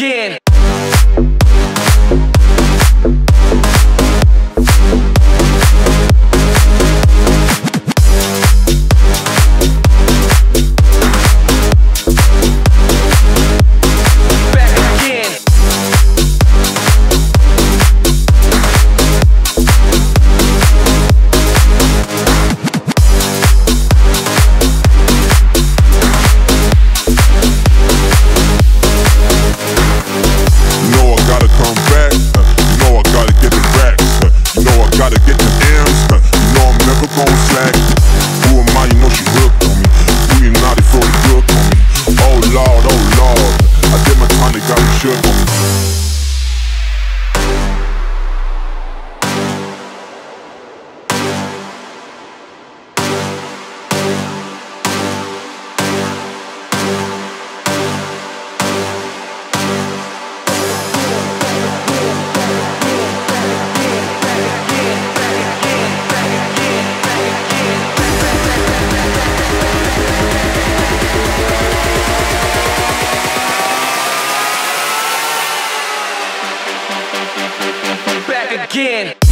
again. Again.